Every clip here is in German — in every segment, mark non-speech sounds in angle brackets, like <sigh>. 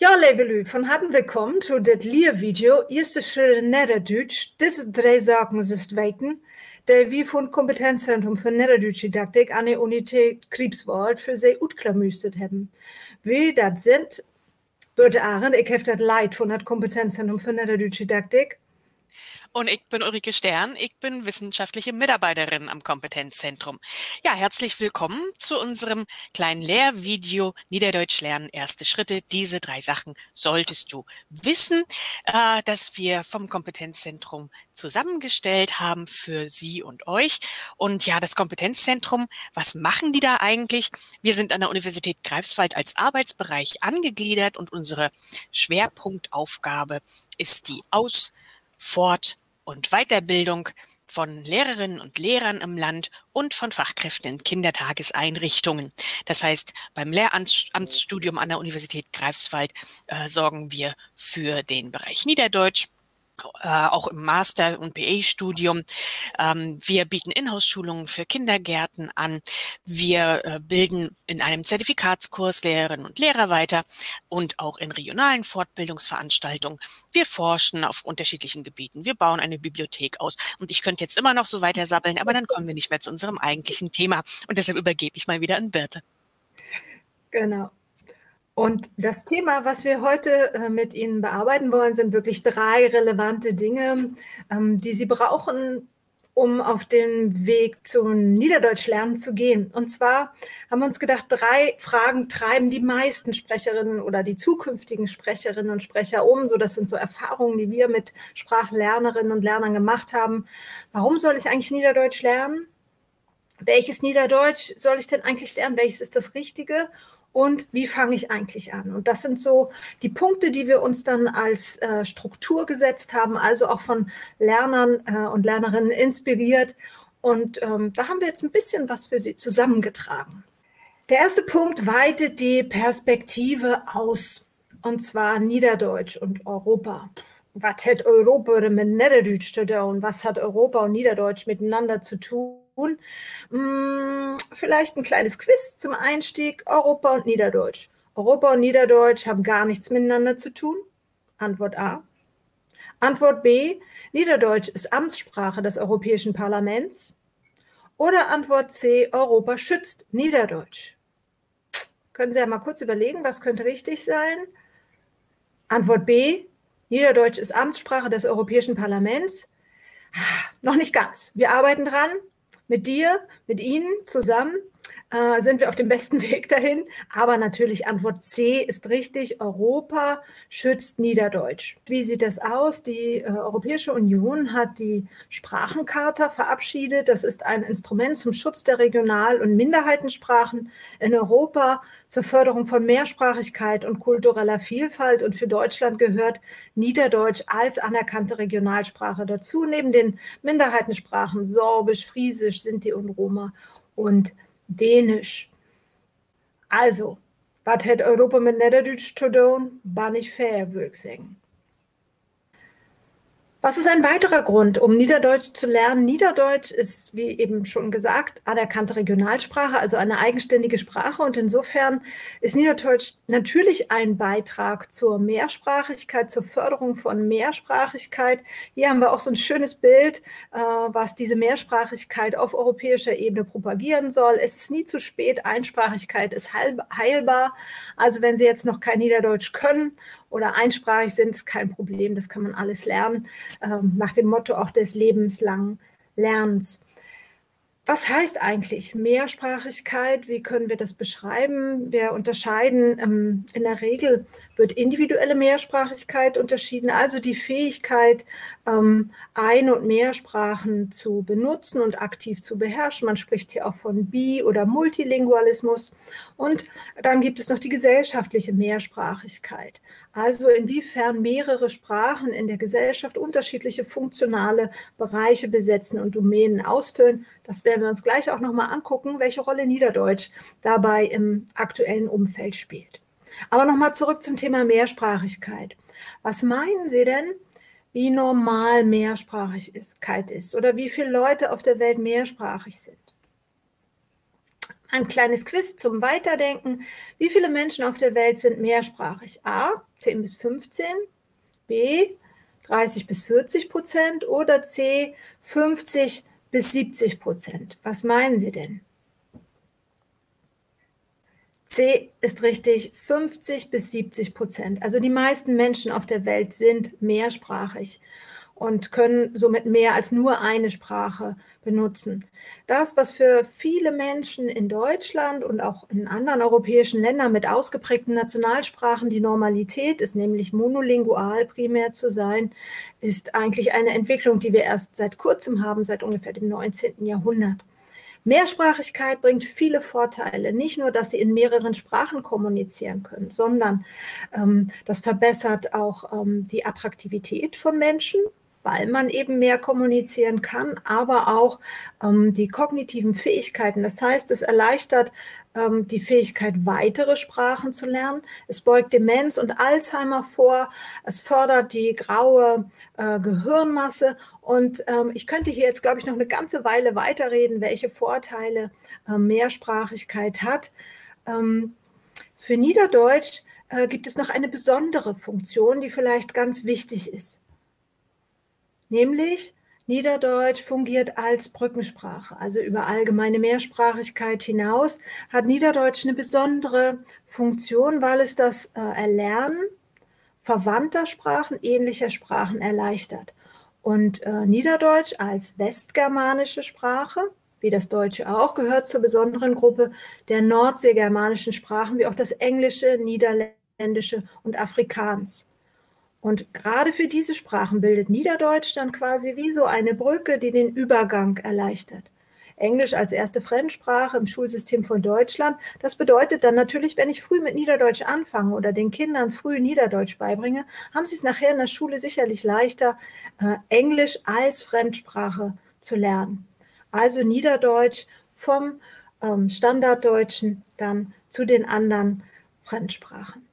Ja, lieve van harte willkommen zu dit Leervideo. Eerste Schritte Niederdeutsch. Diese drei Sachen müsst weten, der wir vom Kompetenzzentrum für Niederdeutsch Didaktik an der Universität Kriepswald für sie utklamüstet haben. Wie das sind, würde Aaron, ich habe das Leid von dem Kompetenzzentrum für Niederdeutsch Didaktik. Und ich bin Ulrike Stern, ich bin wissenschaftliche Mitarbeiterin am Kompetenzzentrum. Ja, herzlich willkommen zu unserem kleinen Lehrvideo Niederdeutsch lernen, erste Schritte. Diese drei Sachen solltest du wissen, äh, dass wir vom Kompetenzzentrum zusammengestellt haben für Sie und euch. Und ja, das Kompetenzzentrum, was machen die da eigentlich? Wir sind an der Universität Greifswald als Arbeitsbereich angegliedert und unsere Schwerpunktaufgabe ist die Aus-, Fort- und Weiterbildung von Lehrerinnen und Lehrern im Land und von Fachkräften in Kindertageseinrichtungen. Das heißt, beim Lehramtsstudium an der Universität Greifswald äh, sorgen wir für den Bereich Niederdeutsch, auch im Master- und PA-Studium. Ähm, wir bieten Inhouse-Schulungen für Kindergärten an. Wir äh, bilden in einem Zertifikatskurs Lehrerinnen und Lehrer weiter und auch in regionalen Fortbildungsveranstaltungen. Wir forschen auf unterschiedlichen Gebieten. Wir bauen eine Bibliothek aus. Und ich könnte jetzt immer noch so weiter sabbeln, aber dann kommen wir nicht mehr zu unserem eigentlichen Thema. Und deshalb übergebe ich mal wieder an Birte. Genau. Und das Thema, was wir heute äh, mit Ihnen bearbeiten wollen, sind wirklich drei relevante Dinge, ähm, die Sie brauchen, um auf den Weg zum Niederdeutschlernen zu gehen. Und zwar haben wir uns gedacht, drei Fragen treiben die meisten Sprecherinnen oder die zukünftigen Sprecherinnen und Sprecher um. So, das sind so Erfahrungen, die wir mit Sprachlernerinnen und Lernern gemacht haben. Warum soll ich eigentlich Niederdeutsch lernen? Welches Niederdeutsch soll ich denn eigentlich lernen? Welches ist das Richtige? Und wie fange ich eigentlich an? Und das sind so die Punkte, die wir uns dann als äh, Struktur gesetzt haben, also auch von Lernern äh, und Lernerinnen inspiriert. Und ähm, da haben wir jetzt ein bisschen was für Sie zusammengetragen. Der erste Punkt weitet die Perspektive aus, und zwar Niederdeutsch und Europa. Was hat Europa mit Niederdeutsch zu tun? Was hat Europa und Niederdeutsch miteinander zu tun? Tun. Hm, vielleicht ein kleines Quiz zum Einstieg. Europa und Niederdeutsch. Europa und Niederdeutsch haben gar nichts miteinander zu tun. Antwort A. Antwort B. Niederdeutsch ist Amtssprache des Europäischen Parlaments. Oder Antwort C. Europa schützt Niederdeutsch. Können Sie ja mal kurz überlegen, was könnte richtig sein? Antwort B. Niederdeutsch ist Amtssprache des Europäischen Parlaments. Noch nicht ganz. Wir arbeiten dran mit dir, mit Ihnen zusammen äh, sind wir auf dem besten <laughs> Weg dahin. Aber natürlich Antwort C ist richtig. Europa schützt Niederdeutsch. Wie sieht das aus? Die äh, Europäische Union hat die Sprachencharta verabschiedet. Das ist ein Instrument zum Schutz der Regional- und Minderheitensprachen in Europa zur Förderung von Mehrsprachigkeit und kultureller Vielfalt. Und für Deutschland gehört Niederdeutsch als anerkannte Regionalsprache dazu, neben den Minderheitensprachen Sorbisch, Friesisch, Sinti und Roma und Dänisch. Also, was hat Europa mit Niederdeutsch zu tun? War nicht fair, würde ich sagen. Was ist ein weiterer Grund, um Niederdeutsch zu lernen? Niederdeutsch ist, wie eben schon gesagt, anerkannte Regionalsprache, also eine eigenständige Sprache. Und insofern ist Niederdeutsch natürlich ein Beitrag zur Mehrsprachigkeit, zur Förderung von Mehrsprachigkeit. Hier haben wir auch so ein schönes Bild, äh, was diese Mehrsprachigkeit auf europäischer Ebene propagieren soll. Es ist nie zu spät. Einsprachigkeit ist heilbar. Also wenn Sie jetzt noch kein Niederdeutsch können oder einsprachig sind, ist kein Problem. Das kann man alles lernen nach dem Motto auch des lebenslangen Lernens. Was heißt eigentlich Mehrsprachigkeit? Wie können wir das beschreiben? Wir unterscheiden, ähm, in der Regel wird individuelle Mehrsprachigkeit unterschieden, also die Fähigkeit, ähm, ein- und Mehrsprachen zu benutzen und aktiv zu beherrschen. Man spricht hier auch von Bi- oder Multilingualismus. Und dann gibt es noch die gesellschaftliche Mehrsprachigkeit. Also inwiefern mehrere Sprachen in der Gesellschaft unterschiedliche funktionale Bereiche besetzen und Domänen ausfüllen. Das werden wir uns gleich auch nochmal angucken, welche Rolle Niederdeutsch dabei im aktuellen Umfeld spielt. Aber nochmal zurück zum Thema Mehrsprachigkeit. Was meinen Sie denn, wie normal Mehrsprachigkeit ist oder wie viele Leute auf der Welt mehrsprachig sind? Ein kleines Quiz zum Weiterdenken. Wie viele Menschen auf der Welt sind mehrsprachig? A, 10 bis 15, B, 30 bis 40 Prozent oder C, 50 bis 70 Prozent. Was meinen Sie denn? C ist richtig, 50 bis 70 Prozent. Also die meisten Menschen auf der Welt sind mehrsprachig und können somit mehr als nur eine Sprache benutzen. Das, was für viele Menschen in Deutschland und auch in anderen europäischen Ländern mit ausgeprägten Nationalsprachen die Normalität ist, nämlich monolingual primär zu sein, ist eigentlich eine Entwicklung, die wir erst seit kurzem haben, seit ungefähr dem 19. Jahrhundert. Mehrsprachigkeit bringt viele Vorteile. Nicht nur, dass Sie in mehreren Sprachen kommunizieren können, sondern ähm, das verbessert auch ähm, die Attraktivität von Menschen weil man eben mehr kommunizieren kann, aber auch ähm, die kognitiven Fähigkeiten. Das heißt, es erleichtert ähm, die Fähigkeit, weitere Sprachen zu lernen. Es beugt Demenz und Alzheimer vor. Es fördert die graue äh, Gehirnmasse. Und ähm, ich könnte hier jetzt, glaube ich, noch eine ganze Weile weiterreden, welche Vorteile äh, Mehrsprachigkeit hat. Ähm, für Niederdeutsch äh, gibt es noch eine besondere Funktion, die vielleicht ganz wichtig ist nämlich Niederdeutsch fungiert als Brückensprache, also über allgemeine Mehrsprachigkeit hinaus hat Niederdeutsch eine besondere Funktion, weil es das äh, Erlernen verwandter Sprachen, ähnlicher Sprachen erleichtert. Und äh, Niederdeutsch als westgermanische Sprache, wie das Deutsche auch, gehört zur besonderen Gruppe der nordseegermanischen Sprachen, wie auch das Englische, Niederländische und Afrikaans. Und gerade für diese Sprachen bildet Niederdeutsch dann quasi wie so eine Brücke, die den Übergang erleichtert. Englisch als erste Fremdsprache im Schulsystem von Deutschland. Das bedeutet dann natürlich, wenn ich früh mit Niederdeutsch anfange oder den Kindern früh Niederdeutsch beibringe, haben sie es nachher in der Schule sicherlich leichter, äh, Englisch als Fremdsprache zu lernen. Also Niederdeutsch vom ähm, Standarddeutschen dann zu den anderen Fremdsprachen.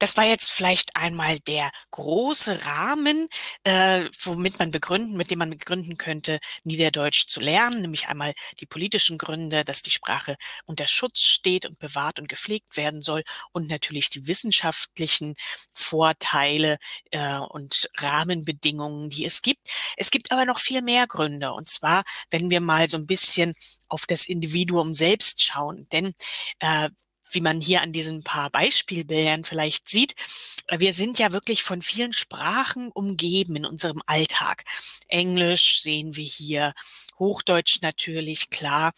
Das war jetzt vielleicht einmal der große Rahmen, äh, womit man begründen, mit dem man begründen könnte, Niederdeutsch zu lernen, nämlich einmal die politischen Gründe, dass die Sprache unter Schutz steht und bewahrt und gepflegt werden soll und natürlich die wissenschaftlichen Vorteile äh, und Rahmenbedingungen, die es gibt. Es gibt aber noch viel mehr Gründe. Und zwar, wenn wir mal so ein bisschen auf das Individuum selbst schauen. Denn äh, wie man hier an diesen paar Beispielbildern vielleicht sieht, wir sind ja wirklich von vielen Sprachen umgeben in unserem Alltag. Englisch sehen wir hier, Hochdeutsch natürlich, klar,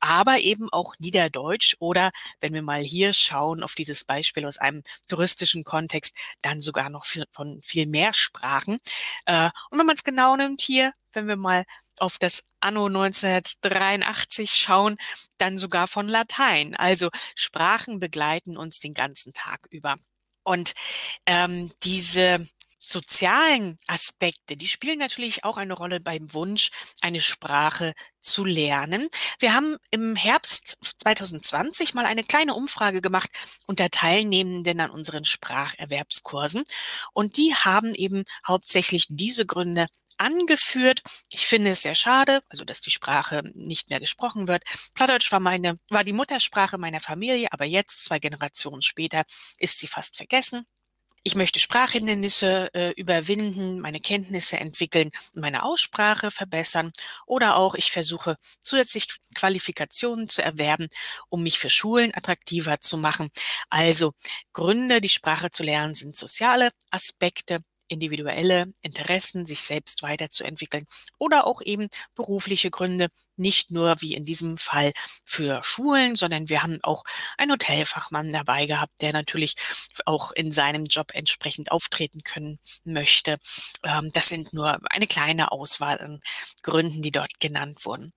aber eben auch Niederdeutsch oder wenn wir mal hier schauen auf dieses Beispiel aus einem touristischen Kontext, dann sogar noch von viel mehr Sprachen. Äh, und wenn man es genau nimmt hier, wenn wir mal auf das Anno 1983 schauen, dann sogar von Latein. Also Sprachen begleiten uns den ganzen Tag über. Und ähm, diese sozialen Aspekte, die spielen natürlich auch eine Rolle beim Wunsch, eine Sprache zu lernen. Wir haben im Herbst 2020 mal eine kleine Umfrage gemacht unter Teilnehmenden an unseren Spracherwerbskursen und die haben eben hauptsächlich diese Gründe angeführt. Ich finde es sehr schade, also dass die Sprache nicht mehr gesprochen wird. Plattdeutsch war meine, war die Muttersprache meiner Familie, aber jetzt, zwei Generationen später, ist sie fast vergessen. Ich möchte Sprachhindernisse äh, überwinden, meine Kenntnisse entwickeln meine Aussprache verbessern. Oder auch ich versuche zusätzlich Qualifikationen zu erwerben, um mich für Schulen attraktiver zu machen. Also Gründe, die Sprache zu lernen, sind soziale Aspekte, individuelle Interessen, sich selbst weiterzuentwickeln oder auch eben berufliche Gründe, nicht nur wie in diesem Fall für Schulen, sondern wir haben auch einen Hotelfachmann dabei gehabt, der natürlich auch in seinem Job entsprechend auftreten können möchte. Ähm, das sind nur eine kleine Auswahl an Gründen, die dort genannt wurden.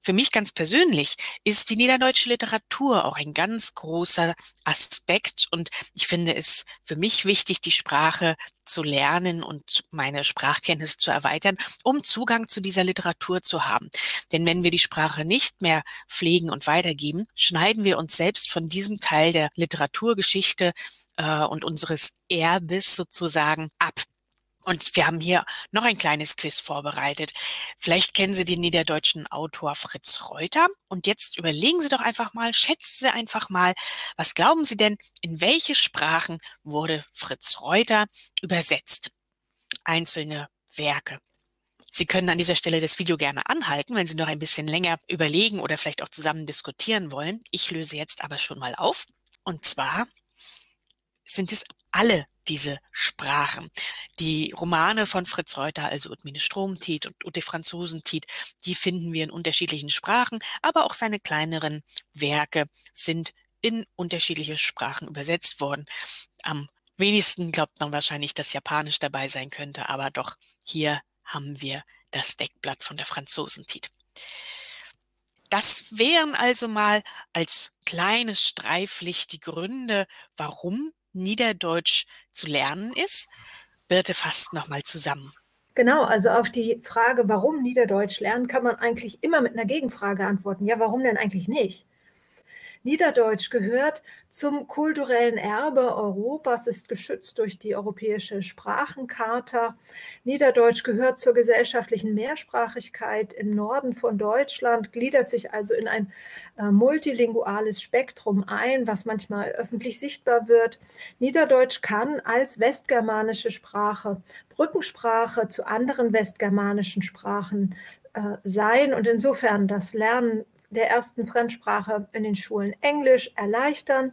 Für mich ganz persönlich ist die niederdeutsche Literatur auch ein ganz großer Aspekt und ich finde es für mich wichtig, die Sprache zu lernen und meine Sprachkenntnis zu erweitern, um Zugang zu dieser Literatur zu haben. Denn wenn wir die Sprache nicht mehr pflegen und weitergeben, schneiden wir uns selbst von diesem Teil der Literaturgeschichte äh, und unseres Erbes sozusagen ab. Und wir haben hier noch ein kleines Quiz vorbereitet. Vielleicht kennen Sie den niederdeutschen Autor Fritz Reuter. Und jetzt überlegen Sie doch einfach mal, schätzen Sie einfach mal, was glauben Sie denn, in welche Sprachen wurde Fritz Reuter übersetzt? Einzelne Werke. Sie können an dieser Stelle das Video gerne anhalten, wenn Sie noch ein bisschen länger überlegen oder vielleicht auch zusammen diskutieren wollen. Ich löse jetzt aber schon mal auf. Und zwar sind es alle diese Sprachen. Die Romane von Fritz Reuter, also Udmine Stromtiet und Ute Franzosentiet, die finden wir in unterschiedlichen Sprachen, aber auch seine kleineren Werke sind in unterschiedliche Sprachen übersetzt worden. Am wenigsten glaubt man wahrscheinlich, dass Japanisch dabei sein könnte, aber doch hier haben wir das Deckblatt von der Franzosentiet. Das wären also mal als kleines Streiflicht die Gründe, warum Niederdeutsch zu lernen ist. Birte fasst nochmal zusammen. Genau, also auf die Frage, warum Niederdeutsch lernen, kann man eigentlich immer mit einer Gegenfrage antworten. Ja, warum denn eigentlich nicht? Niederdeutsch gehört zum kulturellen Erbe Europas, ist geschützt durch die Europäische Sprachencharta. Niederdeutsch gehört zur gesellschaftlichen Mehrsprachigkeit im Norden von Deutschland, gliedert sich also in ein äh, multilinguales Spektrum ein, was manchmal öffentlich sichtbar wird. Niederdeutsch kann als westgermanische Sprache, Brückensprache zu anderen westgermanischen Sprachen äh, sein und insofern das Lernen der ersten Fremdsprache in den Schulen Englisch erleichtern.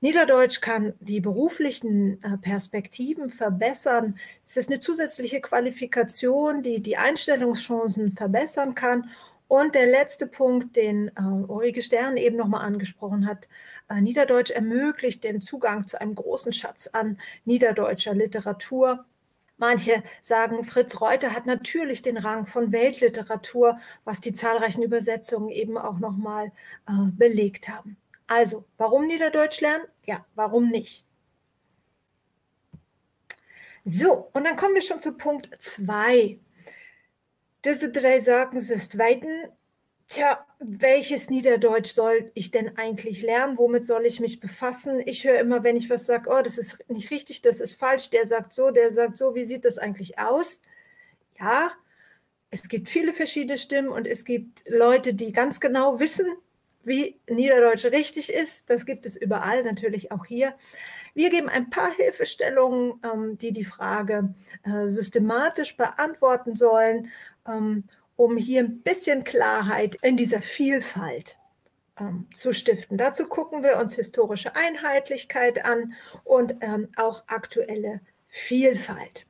Niederdeutsch kann die beruflichen äh, Perspektiven verbessern. Es ist eine zusätzliche Qualifikation, die die Einstellungschancen verbessern kann. Und der letzte Punkt, den äh, Ulrike Stern eben nochmal angesprochen hat, äh, Niederdeutsch ermöglicht den Zugang zu einem großen Schatz an niederdeutscher Literatur. Manche sagen, Fritz Reuter hat natürlich den Rang von Weltliteratur, was die zahlreichen Übersetzungen eben auch nochmal äh, belegt haben. Also, warum Niederdeutsch lernen? Ja, warum nicht? So, und dann kommen wir schon zu Punkt 2. Diese drei Sagen ist weiten Tja, welches Niederdeutsch soll ich denn eigentlich lernen? Womit soll ich mich befassen? Ich höre immer, wenn ich was sage, oh, das ist nicht richtig, das ist falsch, der sagt so, der sagt so, wie sieht das eigentlich aus? Ja, es gibt viele verschiedene Stimmen und es gibt Leute, die ganz genau wissen, wie Niederdeutsch richtig ist. Das gibt es überall, natürlich auch hier. Wir geben ein paar Hilfestellungen, ähm, die die Frage äh, systematisch beantworten sollen. Um hier ein bisschen Klarheit in dieser Vielfalt ähm, zu stiften. Dazu gucken wir uns historische Einheitlichkeit an und ähm, auch aktuelle Vielfalt.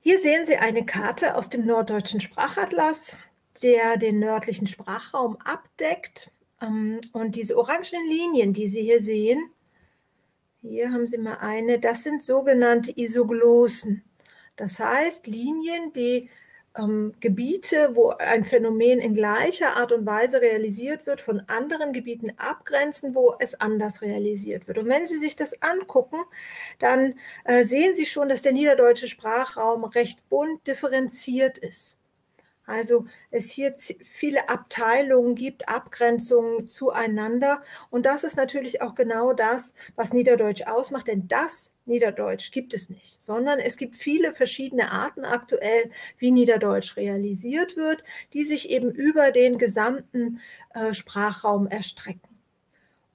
Hier sehen Sie eine Karte aus dem Norddeutschen Sprachatlas, der den nördlichen Sprachraum abdeckt. Ähm, und diese orangenen Linien, die Sie hier sehen, hier haben Sie mal eine, das sind sogenannte Isoglossen. Das heißt Linien, die ähm, Gebiete, wo ein Phänomen in gleicher Art und Weise realisiert wird, von anderen Gebieten abgrenzen, wo es anders realisiert wird. Und wenn Sie sich das angucken, dann äh, sehen Sie schon, dass der niederdeutsche Sprachraum recht bunt differenziert ist. Also es hier viele Abteilungen gibt, Abgrenzungen zueinander. Und das ist natürlich auch genau das, was Niederdeutsch ausmacht, denn das Niederdeutsch gibt es nicht, sondern es gibt viele verschiedene Arten aktuell, wie Niederdeutsch realisiert wird, die sich eben über den gesamten äh, Sprachraum erstrecken.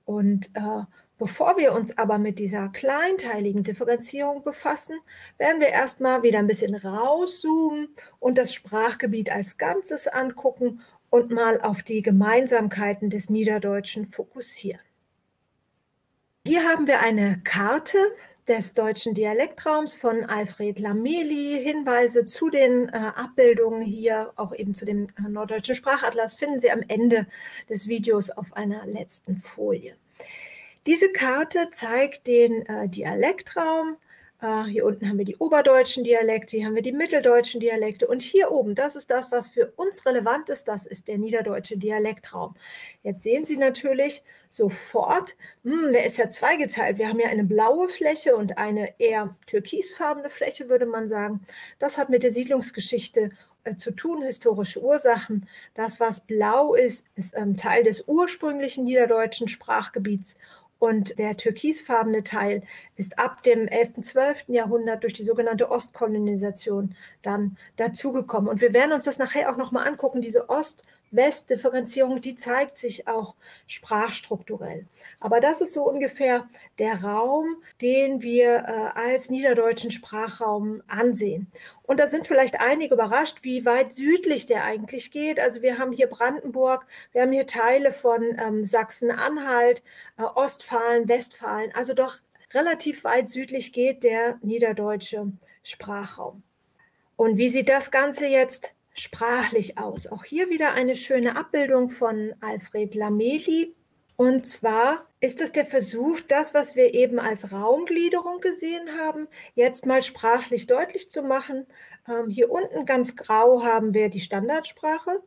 Und äh, Bevor wir uns aber mit dieser kleinteiligen Differenzierung befassen, werden wir erstmal wieder ein bisschen rauszoomen und das Sprachgebiet als Ganzes angucken und mal auf die Gemeinsamkeiten des Niederdeutschen fokussieren. Hier haben wir eine Karte des deutschen Dialektraums von Alfred Lameli. Hinweise zu den äh, Abbildungen hier, auch eben zu dem äh, norddeutschen Sprachatlas, finden Sie am Ende des Videos auf einer letzten Folie. Diese Karte zeigt den äh, Dialektraum. Äh, hier unten haben wir die oberdeutschen Dialekte, hier haben wir die mitteldeutschen Dialekte und hier oben, das ist das, was für uns relevant ist, das ist der niederdeutsche Dialektraum. Jetzt sehen Sie natürlich sofort, hm, der ist ja zweigeteilt. Wir haben ja eine blaue Fläche und eine eher türkisfarbene Fläche, würde man sagen. Das hat mit der Siedlungsgeschichte äh, zu tun, historische Ursachen. Das, was blau ist, ist ähm, Teil des ursprünglichen niederdeutschen Sprachgebiets Und der türkisfarbene Teil ist ab dem 11., 12. Jahrhundert durch die sogenannte Ostkolonisation dann dazugekommen. Und wir werden uns das nachher auch nochmal angucken, diese Ost- West-Differenzierung, die zeigt sich auch sprachstrukturell. Aber das ist so ungefähr der Raum, den wir äh, als niederdeutschen Sprachraum ansehen. Und da sind vielleicht einige überrascht, wie weit südlich der eigentlich geht. Also wir haben hier Brandenburg, wir haben hier Teile von ähm, Sachsen-Anhalt, äh, Ostfalen, Westfalen. Also doch relativ weit südlich geht der niederdeutsche Sprachraum. Und wie sieht das Ganze jetzt sprachlich aus. Auch hier wieder eine schöne Abbildung von Alfred Lameli. Und zwar ist es der Versuch, das, was wir eben als Raumgliederung gesehen haben, jetzt mal sprachlich deutlich zu machen. Ähm, hier unten ganz grau haben wir die Standardsprache.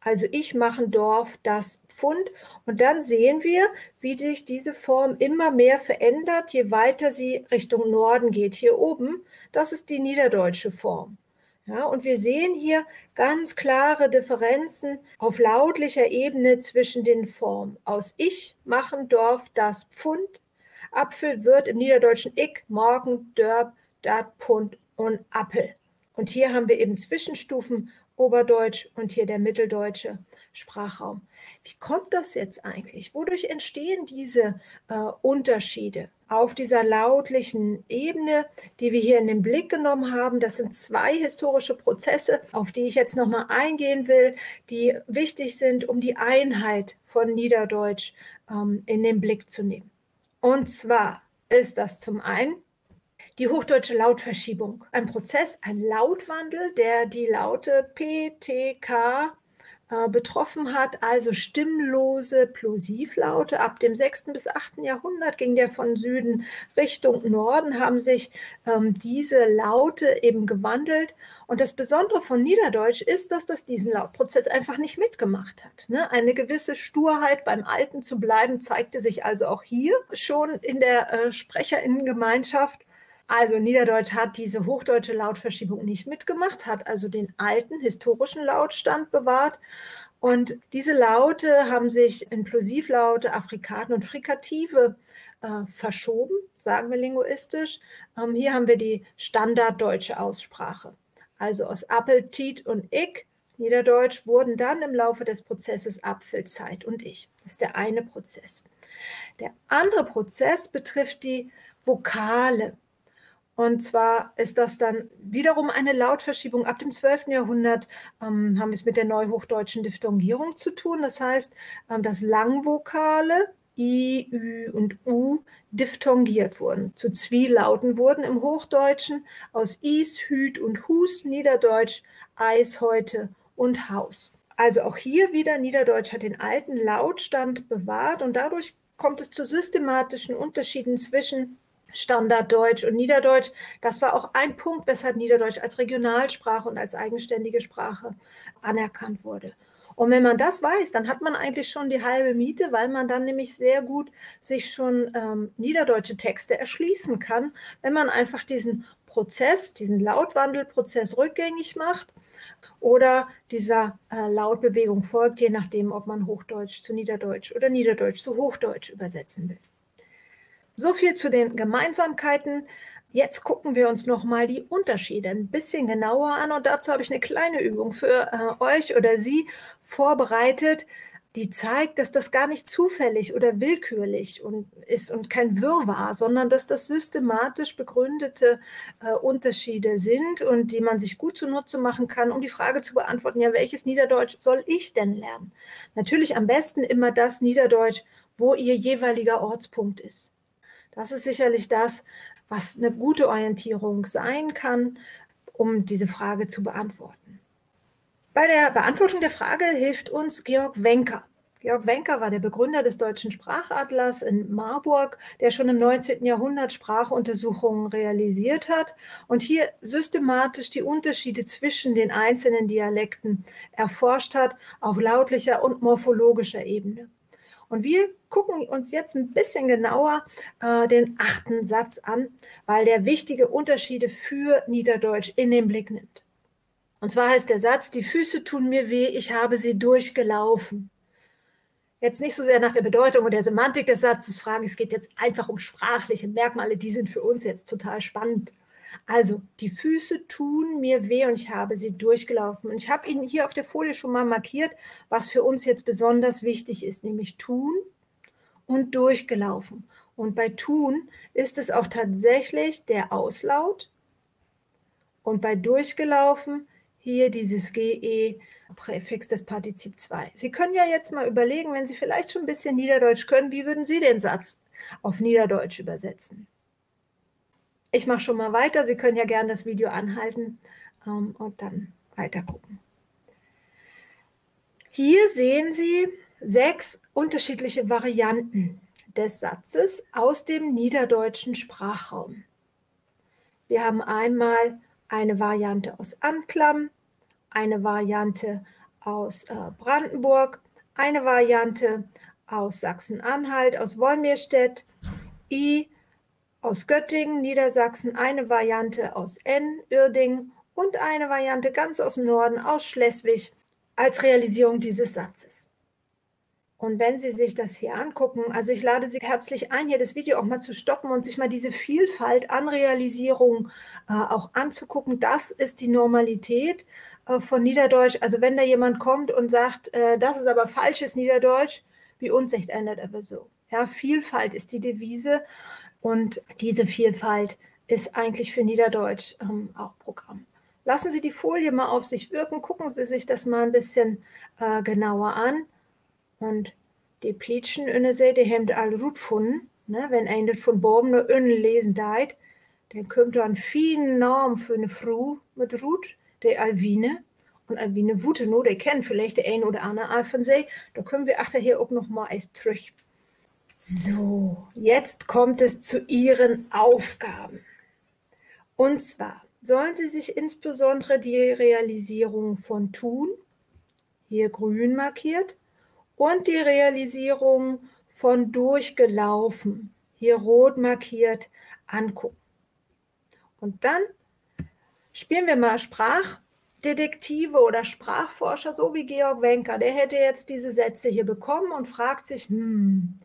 Also ich mache Dorf, das Pfund. Und dann sehen wir, wie sich diese Form immer mehr verändert, je weiter sie Richtung Norden geht. Hier oben, das ist die niederdeutsche Form. Ja, und wir sehen hier ganz klare Differenzen auf lautlicher Ebene zwischen den Formen. Aus Ich machen Dorf das Pfund, Apfel wird im Niederdeutschen Ich, Morgen, Dörp, Dat, Pund und Appel. Und hier haben wir eben Zwischenstufen Oberdeutsch und hier der mitteldeutsche Sprachraum. Wie kommt das jetzt eigentlich? Wodurch entstehen diese äh, Unterschiede auf dieser lautlichen Ebene, die wir hier in den Blick genommen haben? Das sind zwei historische Prozesse, auf die ich jetzt nochmal eingehen will, die wichtig sind, um die Einheit von Niederdeutsch ähm, in den Blick zu nehmen. Und zwar ist das zum einen die hochdeutsche Lautverschiebung, ein Prozess, ein Lautwandel, der die Laute P, T, K äh, betroffen hat, also stimmlose Plosivlaute. Ab dem 6. bis 8. Jahrhundert ging der von Süden Richtung Norden, haben sich ähm, diese Laute eben gewandelt. Und das Besondere von Niederdeutsch ist, dass das diesen Lautprozess einfach nicht mitgemacht hat. Ne? Eine gewisse Sturheit beim Alten zu bleiben zeigte sich also auch hier schon in der äh, Sprecherinnengemeinschaft. Also Niederdeutsch hat diese hochdeutsche Lautverschiebung nicht mitgemacht, hat also den alten historischen Lautstand bewahrt. Und diese Laute haben sich in Plosivlaute, Afrikaten und Frikative äh, verschoben, sagen wir linguistisch. Ähm, hier haben wir die standarddeutsche Aussprache. Also aus Appel, Tiet und Ich, Niederdeutsch, wurden dann im Laufe des Prozesses Apfel, Zeit und Ich. Das ist der eine Prozess. Der andere Prozess betrifft die Vokale. Und zwar ist das dann wiederum eine Lautverschiebung. Ab dem 12. Jahrhundert ähm, haben wir es mit der neuhochdeutschen Diphthongierung zu tun. Das heißt, ähm, dass Langvokale I, Ü und U diphthongiert wurden, zu Zwielauten wurden im Hochdeutschen aus Is, Hüt und Hus, Niederdeutsch Eis, heute und Haus. Also auch hier wieder Niederdeutsch hat den alten Lautstand bewahrt und dadurch kommt es zu systematischen Unterschieden zwischen Standarddeutsch und Niederdeutsch. Das war auch ein Punkt, weshalb Niederdeutsch als Regionalsprache und als eigenständige Sprache anerkannt wurde. Und wenn man das weiß, dann hat man eigentlich schon die halbe Miete, weil man dann nämlich sehr gut sich schon ähm, niederdeutsche Texte erschließen kann, wenn man einfach diesen Prozess, diesen Lautwandelprozess rückgängig macht oder dieser äh, Lautbewegung folgt, je nachdem, ob man Hochdeutsch zu Niederdeutsch oder Niederdeutsch zu Hochdeutsch übersetzen will. So viel zu den Gemeinsamkeiten. Jetzt gucken wir uns noch mal die Unterschiede ein bisschen genauer an und dazu habe ich eine kleine Übung für äh, euch oder Sie vorbereitet, die zeigt, dass das gar nicht zufällig oder willkürlich und ist und kein Wirrwarr, sondern dass das systematisch begründete äh, Unterschiede sind und die man sich gut zunutze machen kann, um die Frage zu beantworten, ja, welches Niederdeutsch soll ich denn lernen? Natürlich am besten immer das Niederdeutsch, wo ihr jeweiliger Ortspunkt ist. Das ist sicherlich das, was eine gute Orientierung sein kann, um diese Frage zu beantworten. Bei der Beantwortung der Frage hilft uns Georg Wenker. Georg Wenker war der Begründer des Deutschen Sprachatlas in Marburg, der schon im 19. Jahrhundert Sprachuntersuchungen realisiert hat und hier systematisch die Unterschiede zwischen den einzelnen Dialekten erforscht hat auf lautlicher und morphologischer Ebene. Und wir gucken uns jetzt ein bisschen genauer äh, den achten Satz an, weil der wichtige Unterschiede für Niederdeutsch in den Blick nimmt. Und zwar heißt der Satz, die Füße tun mir weh, ich habe sie durchgelaufen. jetzt nicht so sehr nach der Bedeutung oder der Semantik des Satzes fragen. Es geht jetzt einfach um sprachliche Merkmale. Die sind für uns jetzt total spannend. Also, die Füße tun mir weh und ich habe sie durchgelaufen. Und ich habe Ihnen hier auf der Folie schon mal markiert, was für uns jetzt besonders wichtig ist, nämlich tun und durchgelaufen. Und bei tun ist es auch tatsächlich der Auslaut. Und bei durchgelaufen hier dieses GE Präfix des Partizip 2. Sie können ja jetzt mal überlegen, wenn Sie vielleicht schon ein bisschen Niederdeutsch können, wie würden Sie den Satz auf Niederdeutsch übersetzen? Ich mache schon mal weiter. Sie können ja gerne das Video anhalten ähm, und dann weiter gucken. Hier sehen Sie sechs unterschiedliche Varianten des Satzes aus dem niederdeutschen Sprachraum. Wir haben einmal eine Variante aus Anklam, eine Variante aus äh, Brandenburg, eine Variante aus Sachsen-Anhalt, aus Wolmirstedt, I aus Göttingen, Niedersachsen, eine Variante aus N, Uerdingen und eine Variante ganz aus dem Norden, aus Schleswig, als Realisierung dieses Satzes. Und wenn Sie sich das hier angucken, also ich lade Sie herzlich ein, hier das Video auch mal zu stoppen und sich mal diese Vielfalt an Realisierung äh, auch anzugucken. Das ist die Normalität äh, von Niederdeutsch. Also wenn da jemand kommt und sagt, äh, das ist aber falsches Niederdeutsch, wie uns echt ändert aber so. Ja, Vielfalt ist die Devise und diese Vielfalt ist eigentlich für Niederdeutsch ähm, auch Programm. Lassen Sie die Folie mal auf sich wirken, gucken Sie sich das mal ein bisschen äh, genauer an. Und die Plitschen inne se, die haben alle gut gefunden. Ne? Wenn einer von Boben nur innen lesen deit, dann kommt da ein vielen Namen für eine Frau mit Ruth, die Alwine. Und Alwine Wute nur, die kennen vielleicht der eine oder andere all sie. Da können wir achter hier auch noch mal eins zurück. So, jetzt kommt es zu Ihren Aufgaben. Und zwar sollen Sie sich insbesondere die Realisierung von tun, hier grün markiert, und die Realisierung von durchgelaufen, hier rot markiert, angucken. Und dann spielen wir mal Sprachdetektive oder Sprachforscher, so wie Georg Wenker. Der hätte jetzt diese Sätze hier bekommen und fragt sich, hm,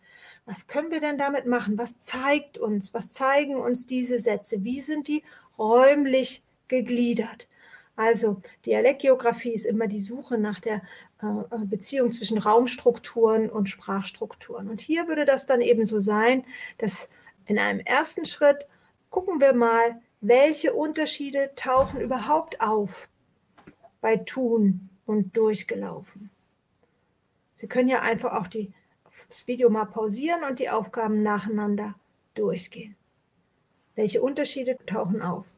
was können wir denn damit machen? Was zeigt uns, was zeigen uns diese Sätze? Wie sind die räumlich gegliedert? Also Dialektgeografie ist immer die Suche nach der äh, äh, Beziehung zwischen Raumstrukturen und Sprachstrukturen. Und hier würde das dann eben so sein, dass in einem ersten Schritt gucken wir mal, welche Unterschiede tauchen überhaupt auf bei Tun und Durchgelaufen. Sie können ja einfach auch die, das Video mal pausieren und die Aufgaben nacheinander durchgehen. Welche Unterschiede tauchen auf?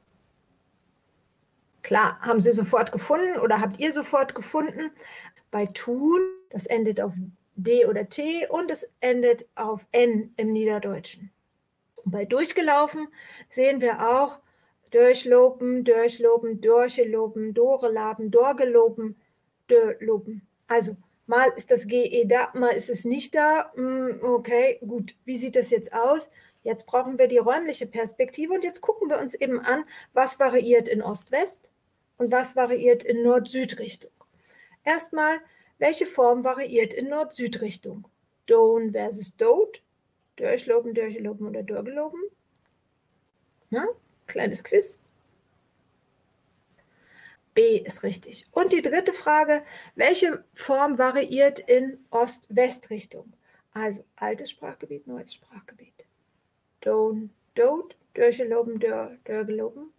Klar, haben Sie sofort gefunden oder habt ihr sofort gefunden. Bei tun, das endet auf D oder T und es endet auf N im Niederdeutschen. Und bei durchgelaufen sehen wir auch durchlopen, durchlopen, durchgelopen, dorelaben, dorgelopen, dörlopen. Also mal ist das GE da, mal ist es nicht da. Hm, okay, gut. Wie sieht das jetzt aus? Jetzt brauchen wir die räumliche Perspektive und jetzt gucken wir uns eben an, was variiert in Ost-West, und was variiert in Nord-Süd-Richtung? Erstmal, welche Form variiert in Nord-Süd-Richtung? Don versus Dot, durchloben, durchloben oder durchgeloben? Na, kleines Quiz. B ist richtig. Und die dritte Frage, welche Form variiert in Ost-West-Richtung? Also altes Sprachgebiet, neues Sprachgebiet. Don, dot, durchgeloben, durchgeloben.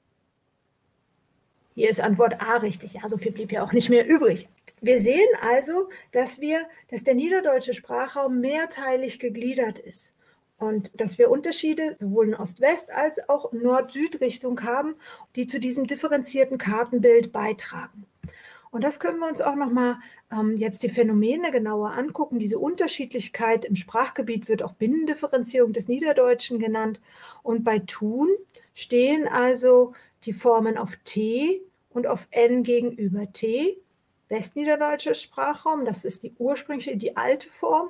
Hier ist Antwort A richtig. Ja, so viel blieb ja auch nicht mehr übrig. Wir sehen also, dass wir, dass der niederdeutsche Sprachraum mehrteilig gegliedert ist und dass wir Unterschiede sowohl in Ost-West als auch Nord-Süd-Richtung haben, die zu diesem differenzierten Kartenbild beitragen. Und das können wir uns auch nochmal ähm, jetzt die Phänomene genauer angucken. Diese Unterschiedlichkeit im Sprachgebiet wird auch Binnendifferenzierung des Niederdeutschen genannt. Und bei Tun stehen also die Formen auf T und auf N gegenüber T, westniederdeutscher Sprachraum, das ist die ursprüngliche, die alte Form,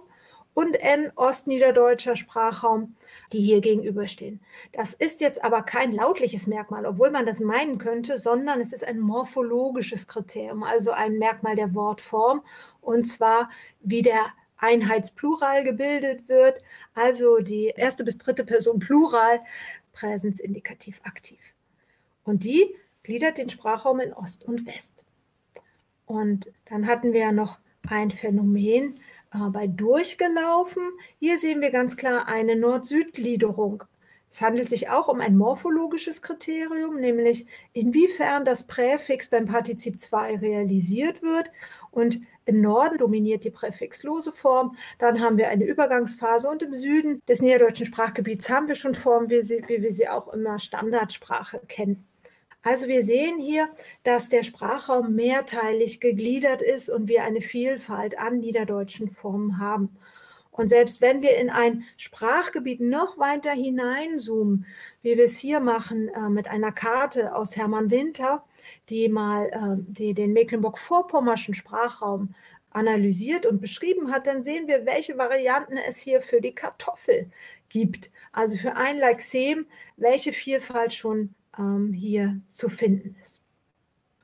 und N, ostniederdeutscher Sprachraum, die hier gegenüberstehen. Das ist jetzt aber kein lautliches Merkmal, obwohl man das meinen könnte, sondern es ist ein morphologisches Kriterium, also ein Merkmal der Wortform, und zwar wie der Einheitsplural gebildet wird, also die erste bis dritte Person Plural, Präsensindikativ aktiv. Und die gliedert den Sprachraum in Ost und West. Und dann hatten wir ja noch ein Phänomen bei durchgelaufen. Hier sehen wir ganz klar eine Nord-Süd-Gliederung. Es handelt sich auch um ein morphologisches Kriterium, nämlich inwiefern das Präfix beim Partizip 2 realisiert wird. Und im Norden dominiert die präfixlose Form. Dann haben wir eine Übergangsphase und im Süden des niederdeutschen Sprachgebiets haben wir schon Formen, wie, wie wir sie auch immer Standardsprache kennen. Also wir sehen hier, dass der Sprachraum mehrteilig gegliedert ist und wir eine Vielfalt an niederdeutschen Formen haben. Und selbst wenn wir in ein Sprachgebiet noch weiter hineinzoomen, wie wir es hier machen äh, mit einer Karte aus Hermann Winter, die mal äh, die den Mecklenburg-Vorpommerschen Sprachraum analysiert und beschrieben hat, dann sehen wir, welche Varianten es hier für die Kartoffel gibt. Also für ein Lexem, welche Vielfalt schon ähm, hier zu finden ist.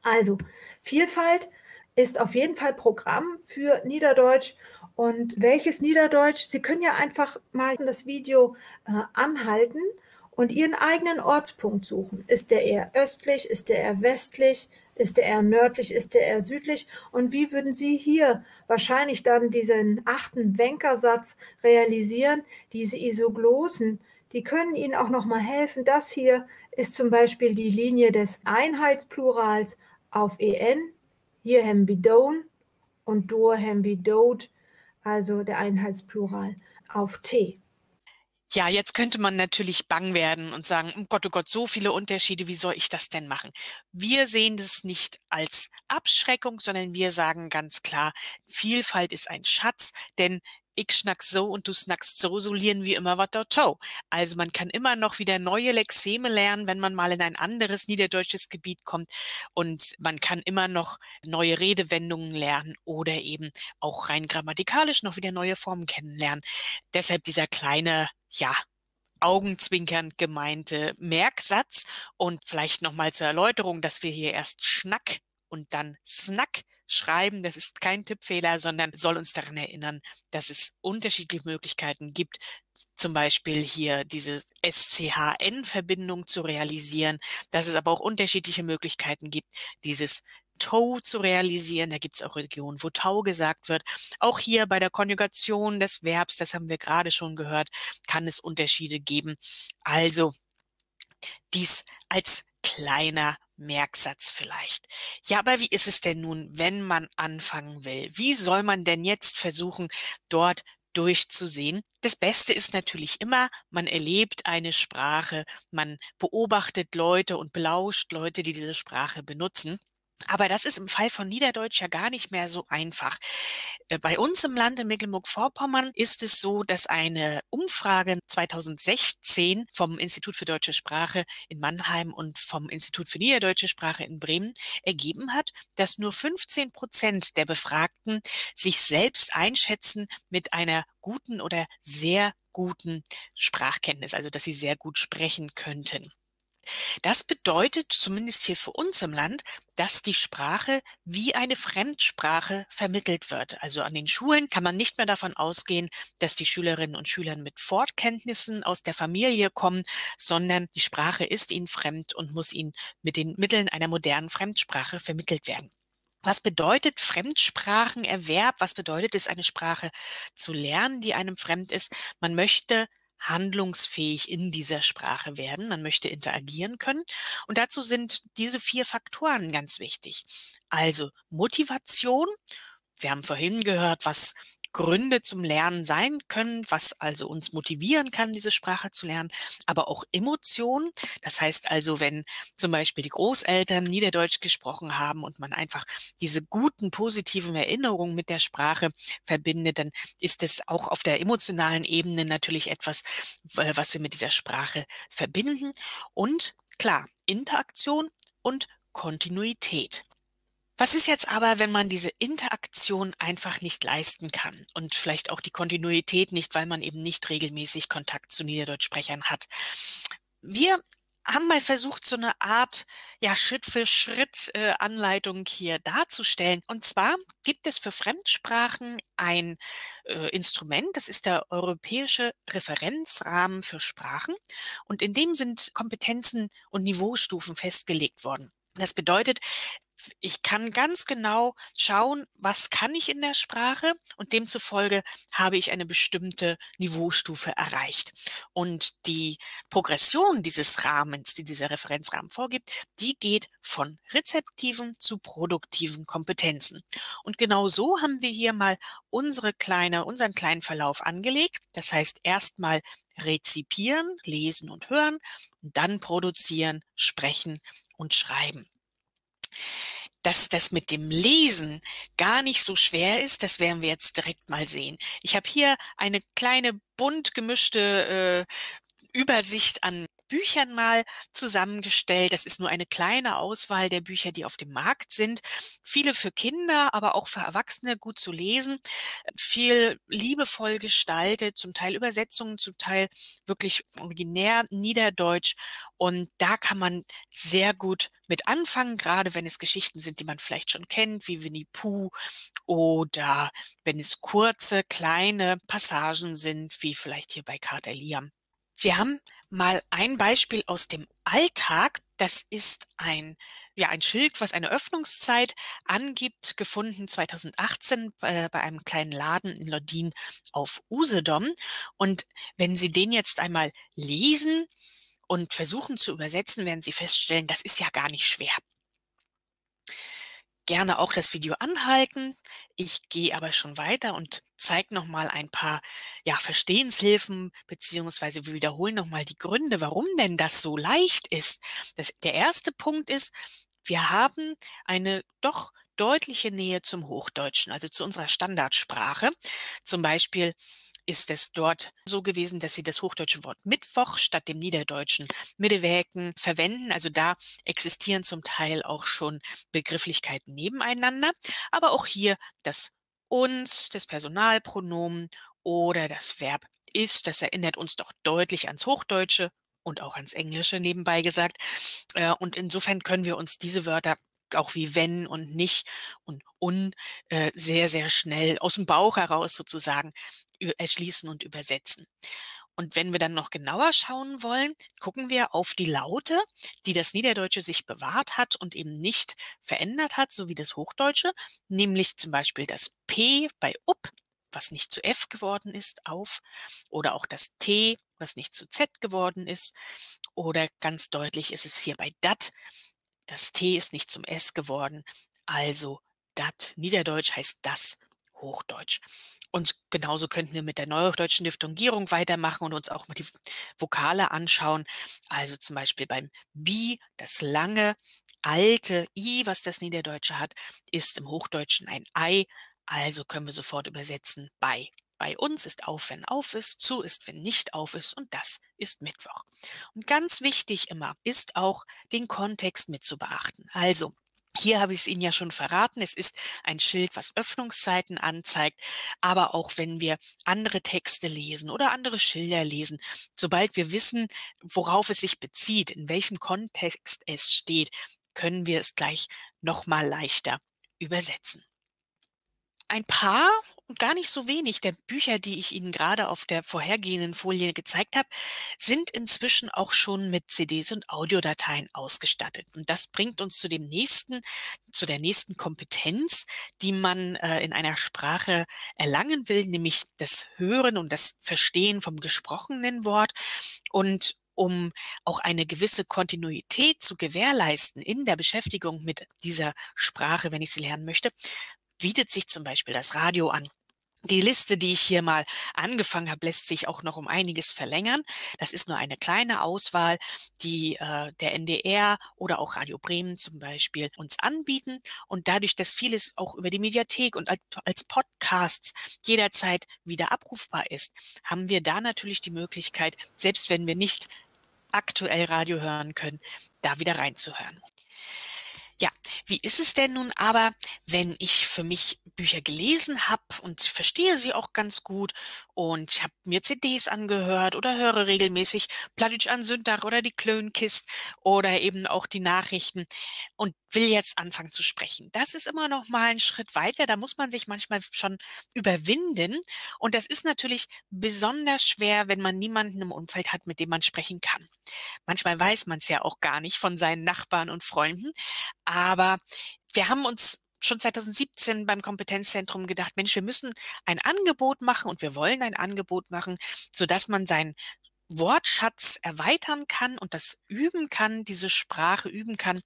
Also Vielfalt ist auf jeden Fall Programm für Niederdeutsch und welches Niederdeutsch? Sie können ja einfach mal das Video äh, anhalten und Ihren eigenen Ortspunkt suchen. Ist der eher östlich? Ist der eher westlich? Ist der eher nördlich? Ist der eher südlich? Und wie würden Sie hier wahrscheinlich dann diesen achten Wenkersatz realisieren? Diese Isoglosen, die können Ihnen auch noch mal helfen. Das hier ist zum Beispiel die Linie des Einheitsplurals auf en. Hier haben wir don und dort haben wir dot also der Einheitsplural, auf T. Ja, jetzt könnte man natürlich bang werden und sagen, um Gott, oh Gott, so viele Unterschiede, wie soll ich das denn machen? Wir sehen das nicht als Abschreckung, sondern wir sagen ganz klar, Vielfalt ist ein Schatz, denn ich schnack so und du snackst so, solieren wir immer was dort Also man kann immer noch wieder neue Lexeme lernen, wenn man mal in ein anderes niederdeutsches Gebiet kommt. Und man kann immer noch neue Redewendungen lernen oder eben auch rein grammatikalisch noch wieder neue Formen kennenlernen. Deshalb dieser kleine, ja, augenzwinkernd gemeinte Merksatz. Und vielleicht nochmal zur Erläuterung, dass wir hier erst Schnack und dann Snack schreiben. Das ist kein Tippfehler, sondern soll uns daran erinnern, dass es unterschiedliche Möglichkeiten gibt, zum Beispiel hier diese SCHN-Verbindung zu realisieren, dass es aber auch unterschiedliche Möglichkeiten gibt, dieses Tau zu realisieren. Da gibt es auch Regionen, wo Tau gesagt wird. Auch hier bei der Konjugation des Verbs, das haben wir gerade schon gehört, kann es Unterschiede geben. Also dies als kleiner Merksatz vielleicht. Ja, aber wie ist es denn nun, wenn man anfangen will? Wie soll man denn jetzt versuchen, dort durchzusehen. Das Beste ist natürlich immer, man erlebt eine Sprache, man beobachtet Leute und belauscht Leute, die diese Sprache benutzen. Aber das ist im Fall von Niederdeutsch ja gar nicht mehr so einfach. Äh, bei uns im Land in Mecklenburg-Vorpommern ist es so, dass eine Umfrage 2016 vom Institut für deutsche Sprache in Mannheim und vom Institut für Niederdeutsche Sprache in Bremen ergeben hat, dass nur 15 Prozent der Befragten sich selbst einschätzen mit einer guten oder sehr guten Sprachkenntnis, also dass sie sehr gut sprechen könnten. Das bedeutet, zumindest hier für uns im Land, dass die Sprache wie eine Fremdsprache vermittelt wird. Also an den Schulen kann man nicht mehr davon ausgehen, dass die Schülerinnen und Schüler mit Fortkenntnissen aus der Familie kommen, sondern die Sprache ist ihnen fremd und muss ihnen mit den Mitteln einer modernen Fremdsprache vermittelt werden. Was bedeutet Fremdsprachenerwerb? Was bedeutet es, eine Sprache zu lernen, die einem fremd ist? Man möchte handlungsfähig in dieser Sprache werden. Man möchte interagieren können. Und dazu sind diese vier Faktoren ganz wichtig. Also Motivation. Wir haben vorhin gehört, was Gründe zum Lernen sein können, was also uns motivieren kann, diese Sprache zu lernen, aber auch Emotionen. Das heißt also, wenn zum Beispiel die Großeltern Niederdeutsch gesprochen haben und man einfach diese guten, positiven Erinnerungen mit der Sprache verbindet, dann ist es auch auf der emotionalen Ebene natürlich etwas, was wir mit dieser Sprache verbinden. Und klar, Interaktion und Kontinuität. Was ist jetzt aber, wenn man diese Interaktion einfach nicht leisten kann und vielleicht auch die Kontinuität nicht, weil man eben nicht regelmäßig Kontakt zu Niederdeutschsprechern hat? Wir haben mal versucht, so eine Art ja Schritt für Schritt äh, hier darzustellen. Und zwar gibt es für Fremdsprachen ein äh, Instrument, das ist der Europäische Referenzrahmen für Sprachen. Und in dem sind Kompetenzen und Niveaustufen festgelegt worden. Das bedeutet, ich kann ganz genau schauen, was kann ich in der Sprache und demzufolge habe ich eine bestimmte Niveaustufe erreicht. Und die Progression dieses Rahmens, die dieser Referenzrahmen vorgibt, die geht von rezeptiven zu produktiven Kompetenzen. Und genau so haben wir hier mal unsere kleine, unseren kleinen Verlauf angelegt. Das heißt, erstmal rezipieren, lesen und hören, dann produzieren, sprechen und schreiben dass das mit dem Lesen gar nicht so schwer ist, das werden wir jetzt direkt mal sehen. Ich habe hier eine kleine bunt gemischte äh, Übersicht an Büchern mal zusammengestellt. Das ist nur eine kleine Auswahl der Bücher, die auf dem Markt sind. Viele für Kinder, aber auch für Erwachsene gut zu lesen. Viel liebevoll gestaltet, zum Teil Übersetzungen, zum Teil wirklich originär Niederdeutsch. Und da kann man sehr gut mit anfangen, gerade wenn es Geschichten sind, die man vielleicht schon kennt, wie Winnie Pooh oder wenn es kurze, kleine Passagen sind, wie vielleicht hier bei Carter Liam. Wir haben mal ein Beispiel aus dem Alltag. Das ist ein, ja, ein Schild, was eine Öffnungszeit angibt, gefunden 2018 bei, bei einem kleinen Laden in Lodin auf Usedom. Und wenn Sie den jetzt einmal lesen und versuchen zu übersetzen, werden Sie feststellen, das ist ja gar nicht schwer gerne auch das Video anhalten. Ich gehe aber schon weiter und zeige nochmal ein paar ja, Verstehenshilfen, beziehungsweise wir wiederholen nochmal die Gründe, warum denn das so leicht ist. Das, der erste Punkt ist, wir haben eine doch deutliche Nähe zum Hochdeutschen, also zu unserer Standardsprache. Zum Beispiel ist es dort so gewesen, dass sie das hochdeutsche Wort Mittwoch statt dem niederdeutschen Mittewäken verwenden. Also da existieren zum Teil auch schon Begrifflichkeiten nebeneinander. Aber auch hier das uns, das Personalpronomen oder das Verb ist, das erinnert uns doch deutlich ans Hochdeutsche und auch ans Englische nebenbei gesagt. Äh, und insofern können wir uns diese Wörter auch wie wenn und nicht und un äh, sehr, sehr schnell aus dem Bauch heraus sozusagen erschließen und übersetzen. Und wenn wir dann noch genauer schauen wollen, gucken wir auf die Laute, die das Niederdeutsche sich bewahrt hat und eben nicht verändert hat, so wie das Hochdeutsche, nämlich zum Beispiel das P bei up, was nicht zu F geworden ist, auf, oder auch das T, was nicht zu Z geworden ist, oder ganz deutlich ist es hier bei dat, das T ist nicht zum S geworden, also dat, Niederdeutsch heißt das Hochdeutsch. Und genauso könnten wir mit der neuhochdeutschen Diphthongierung weitermachen und uns auch mal die Vokale anschauen. Also zum Beispiel beim Bi, das lange, alte I, was das Niederdeutsche hat, ist im Hochdeutschen ein Ei. Also können wir sofort übersetzen bei. Bei uns ist auf, wenn auf ist, zu ist, wenn nicht auf ist und das ist Mittwoch. Und ganz wichtig immer ist auch den Kontext mit zu beachten. Also hier habe ich es Ihnen ja schon verraten. Es ist ein Schild, was Öffnungszeiten anzeigt. Aber auch wenn wir andere Texte lesen oder andere Schilder lesen, sobald wir wissen, worauf es sich bezieht, in welchem Kontext es steht, können wir es gleich nochmal leichter übersetzen ein paar und gar nicht so wenig der Bücher, die ich Ihnen gerade auf der vorhergehenden Folie gezeigt habe, sind inzwischen auch schon mit CDs und Audiodateien ausgestattet. Und das bringt uns zu dem nächsten, zu der nächsten Kompetenz, die man äh, in einer Sprache erlangen will, nämlich das Hören und das Verstehen vom gesprochenen Wort. Und um auch eine gewisse Kontinuität zu gewährleisten in der Beschäftigung mit dieser Sprache, wenn ich sie lernen möchte, bietet sich zum Beispiel das Radio an. Die Liste, die ich hier mal angefangen habe, lässt sich auch noch um einiges verlängern. Das ist nur eine kleine Auswahl, die äh, der NDR oder auch Radio Bremen zum Beispiel uns anbieten. Und dadurch, dass vieles auch über die Mediathek und als, als Podcasts jederzeit wieder abrufbar ist, haben wir da natürlich die Möglichkeit, selbst wenn wir nicht aktuell Radio hören können, da wieder reinzuhören. Ja, Wie ist es denn nun aber, wenn ich für mich Bücher gelesen habe und verstehe sie auch ganz gut und ich habe mir CDs angehört oder höre regelmäßig Plattdeutsch an Sündach oder die Klönkist oder eben auch die Nachrichten und will jetzt anfangen zu sprechen. Das ist immer noch mal ein Schritt weiter. Da muss man sich manchmal schon überwinden. Und das ist natürlich besonders schwer, wenn man niemanden im Umfeld hat, mit dem man sprechen kann. Manchmal weiß man es ja auch gar nicht von seinen Nachbarn und Freunden. Aber wir haben uns schon 2017 beim Kompetenzzentrum gedacht, Mensch, wir müssen ein Angebot machen und wir wollen ein Angebot machen, so dass man sein Wortschatz erweitern kann und das üben kann, diese Sprache üben kann,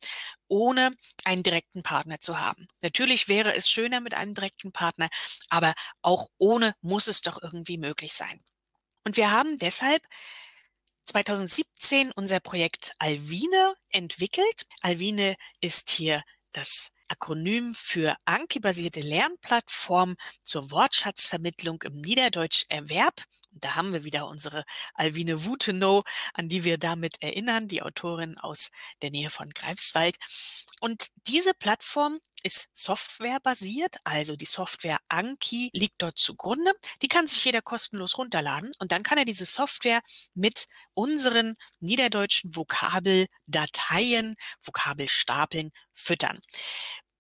ohne einen direkten Partner zu haben. Natürlich wäre es schöner mit einem direkten Partner, aber auch ohne muss es doch irgendwie möglich sein. Und wir haben deshalb 2017 unser Projekt Alvine entwickelt. Alvine ist hier das Akronym für Anki-basierte Lernplattform zur Wortschatzvermittlung im Niederdeutsch-Erwerb. Da haben wir wieder unsere Alvine Wutenow, an die wir damit erinnern, die Autorin aus der Nähe von Greifswald. Und diese Plattform ist softwarebasiert, also die Software Anki liegt dort zugrunde. Die kann sich jeder kostenlos runterladen und dann kann er diese Software mit unseren niederdeutschen Vokabeldateien, Vokabelstapeln füttern.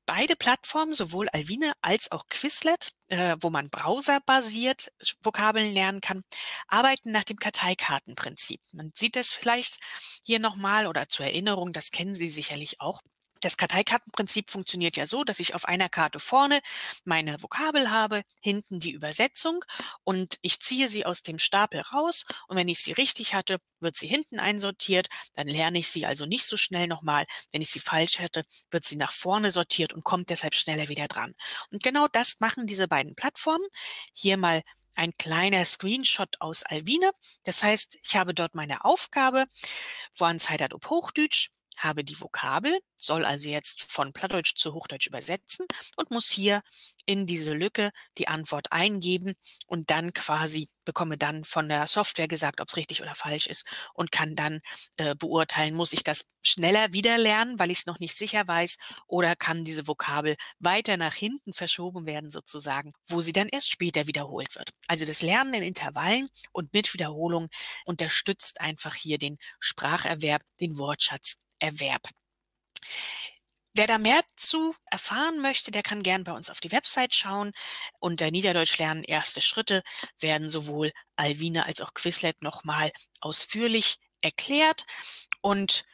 Beide Plattformen, sowohl Alvine als auch Quizlet, äh, wo man browserbasiert Vokabeln lernen kann, arbeiten nach dem Karteikartenprinzip. Man sieht es vielleicht hier nochmal oder zur Erinnerung, das kennen Sie sicherlich auch. Das Karteikartenprinzip funktioniert ja so, dass ich auf einer Karte vorne meine Vokabel habe, hinten die Übersetzung und ich ziehe sie aus dem Stapel raus und wenn ich sie richtig hatte, wird sie hinten einsortiert, dann lerne ich sie also nicht so schnell nochmal. Wenn ich sie falsch hätte, wird sie nach vorne sortiert und kommt deshalb schneller wieder dran. Und genau das machen diese beiden Plattformen. Hier mal ein kleiner Screenshot aus Alvine. Das heißt, ich habe dort meine Aufgabe, Zeit ob Hochdeutsch habe die Vokabel, soll also jetzt von Plattdeutsch zu Hochdeutsch übersetzen und muss hier in diese Lücke die Antwort eingeben und dann quasi bekomme dann von der Software gesagt, ob es richtig oder falsch ist und kann dann äh, beurteilen, muss ich das schneller wieder lernen, weil ich es noch nicht sicher weiß oder kann diese Vokabel weiter nach hinten verschoben werden sozusagen, wo sie dann erst später wiederholt wird. Also das Lernen in Intervallen und mit Wiederholung unterstützt einfach hier den Spracherwerb, den Wortschatz Erwerb. Wer da mehr zu erfahren möchte, der kann gern bei uns auf die Website schauen. Unter Niederdeutsch lernen erste Schritte werden sowohl Alvine als auch Quizlet nochmal ausführlich erklärt. Und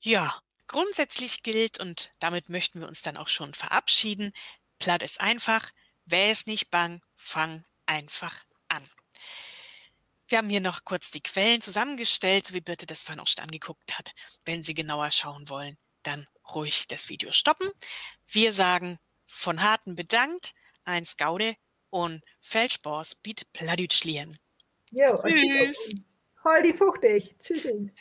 ja, grundsätzlich gilt, und damit möchten wir uns dann auch schon verabschieden, platt ist einfach, wer ist nicht bang, fang einfach. Wir haben hier noch kurz die Quellen zusammengestellt, so wie Birte das vorhin auch schon angeguckt hat. Wenn Sie genauer schauen wollen, dann ruhig das Video stoppen. Wir sagen von Harten bedankt, eins Gaude und Feldspors biet Pladütschlien. Jo, tschüss. Holdi fuchtig. Tschüss.